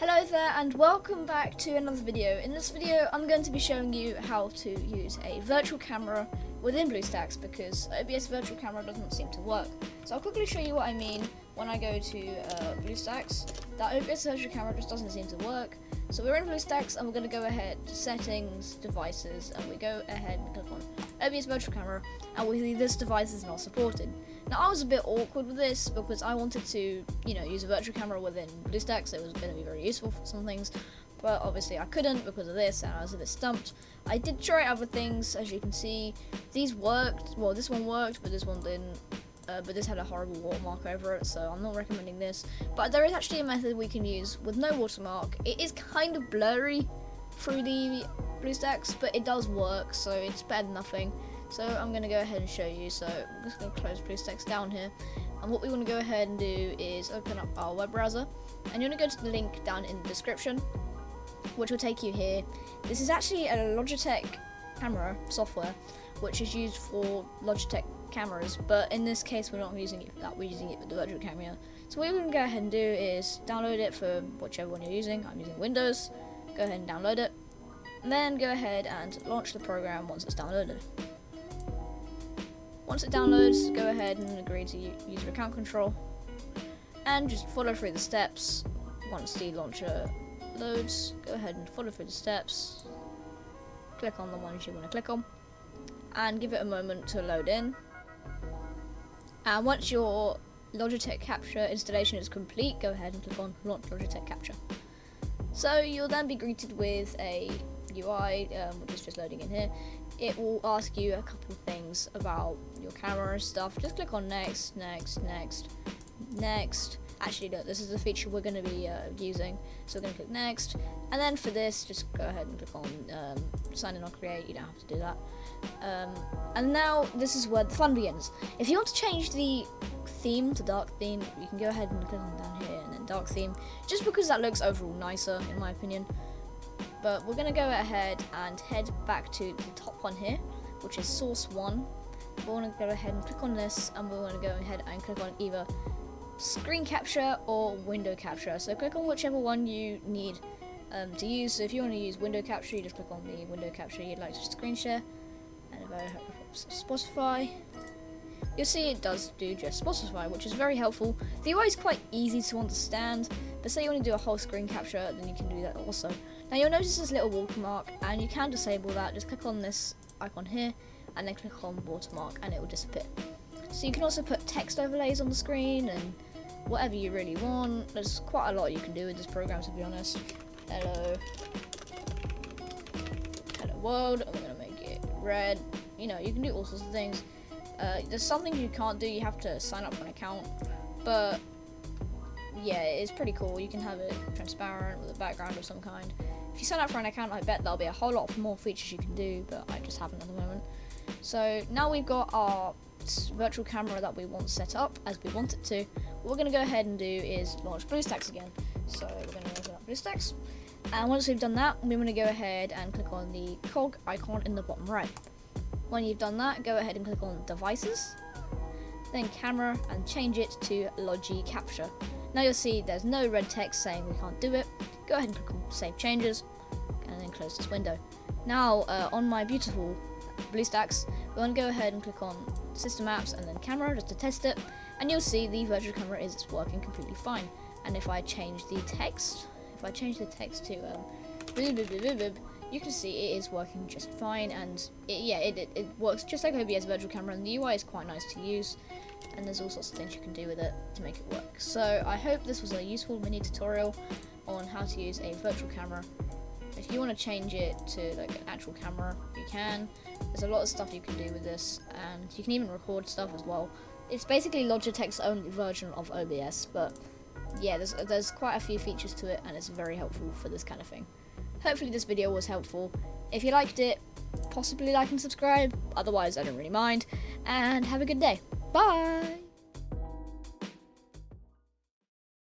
Hello there and welcome back to another video. In this video I'm going to be showing you how to use a virtual camera within BlueStacks because OBS virtual camera doesn't seem to work. So I'll quickly show you what I mean when I go to uh, BlueStacks. That OBS virtual camera just doesn't seem to work. So we're in BlueStacks and we're going to go ahead to settings, devices and we go ahead and click on OBS virtual camera and see this device is not supported. Now I was a bit awkward with this because I wanted to, you know, use a virtual camera within BlueStacks. It was going to be very useful for some things, but obviously I couldn't because of this, and I was a bit stumped. I did try other things, as you can see. These worked. Well, this one worked, but this one didn't. Uh, but this had a horrible watermark over it, so I'm not recommending this. But there is actually a method we can use with no watermark. It is kind of blurry through the BlueStacks, but it does work, so it's better than nothing. So I'm going to go ahead and show you. So I'm just going to close BlueStacks down here. And what we want to go ahead and do is open up our web browser. And you're going to go to the link down in the description, which will take you here. This is actually a Logitech camera software, which is used for Logitech cameras. But in this case, we're not using it for that. We're using it for the virtual camera. So what we're going to go ahead and do is download it for whichever one you're using. I'm using Windows. Go ahead and download it. Then go ahead and launch the program once it's downloaded. Once it downloads, go ahead and agree to user account control and just follow through the steps. Once the launcher loads, go ahead and follow through the steps. Click on the ones you want to click on and give it a moment to load in. And once your Logitech Capture installation is complete, go ahead and click on Launch Logitech Capture. So you'll then be greeted with a UI, um, which is just loading in here it will ask you a couple things about your camera and stuff. Just click on next, next, next, next. Actually, no, this is the feature we're going to be uh, using. So we're going to click next. And then for this, just go ahead and click on um, sign in or create. You don't have to do that. Um, and now this is where the fun begins. If you want to change the theme to dark theme, you can go ahead and click on down here and then dark theme. Just because that looks overall nicer, in my opinion. But we're going to go ahead and head back to the top one here, which is source one. We're going to go ahead and click on this, and we're going to go ahead and click on either screen capture or window capture. So click on whichever one you need um, to use. So if you want to use window capture, you just click on the window capture you'd like to screen share. And if I Spotify, you'll see it does do just Spotify, which is very helpful. The UI is quite easy to understand, but say you want to do a whole screen capture, then you can do that also. Now you'll notice this little watermark and you can disable that. Just click on this icon here and then click on watermark and it will disappear. So you can also put text overlays on the screen and whatever you really want. There's quite a lot you can do with this program to be honest. Hello. Hello world. I'm going to make it red. You know, you can do all sorts of things. Uh, there's something you can't do. You have to sign up for an account. But yeah, it's pretty cool. You can have it transparent with a background of some kind. If you sign up for an account, I bet there'll be a whole lot more features you can do, but I just haven't at the moment. So now we've got our virtual camera that we want set up as we want it to. What we're going to go ahead and do is launch BlueStacks again. So we're going to open up BlueStacks. And once we've done that, we're going to go ahead and click on the cog icon in the bottom right. When you've done that, go ahead and click on Devices, then Camera, and change it to Logi Capture. Now you'll see there's no red text saying we can't do it. Go ahead and click on Save Changes, and then close this window. Now uh, on my beautiful BlueStacks, we're going to go ahead and click on System Apps and then Camera just to test it, and you'll see the virtual camera is working completely fine. And if I change the text, if I change the text to um, you can see it is working just fine and it, yeah it, it, it, works just like OBS virtual camera and the UI is quite nice to use and there's all sorts of things you can do with it to make it work. So I hope this was a useful mini tutorial on how to use a virtual camera. If you want to change it to like an actual camera, you can. There's a lot of stuff you can do with this and you can even record stuff as well. It's basically Logitech's own version of OBS, but yeah, there's, there's quite a few features to it and it's very helpful for this kind of thing. Hopefully this video was helpful. If you liked it, possibly like and subscribe. Otherwise, I don't really mind. And have a good day. Bye!